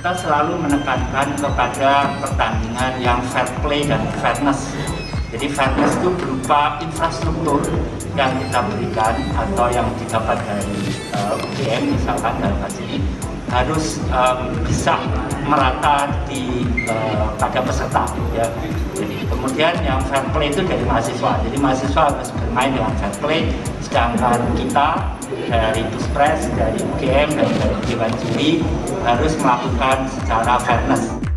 kita selalu menekankan kepada pertandingan yang fair play dan fairness. Jadi fairness itu berupa infrastruktur yang kita berikan atau yang didapat dari uh, eh, UGM misalkan dalam kasus ini harus um, bisa merata di uh, peserta ya. Jadi kemudian yang fair play itu dari mahasiswa. Jadi mahasiswa harus bermain dengan fair play, sedangkan kita dari Puspres, dari UGM, dan dari Dewan Juri harus melakukan secara fairness.